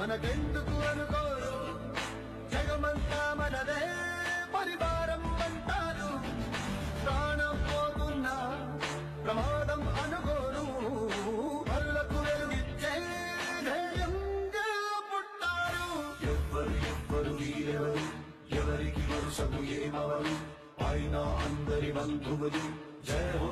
మనకెందుకు అనుకోరు? జగమంతా మనదే పరివారం అంటారు. ప్రాణం పోతున్నా ప్రమాదం అనుకోరు. పరులకు వెలుగిచ్చే ధైర్యంగా పుట్టారు. ఎవ్వరు ఎవ్వరు వీరెవరు. ఎవరికి వరుసము ఏమవరు? ఆయన అందరి బంధువులు జయ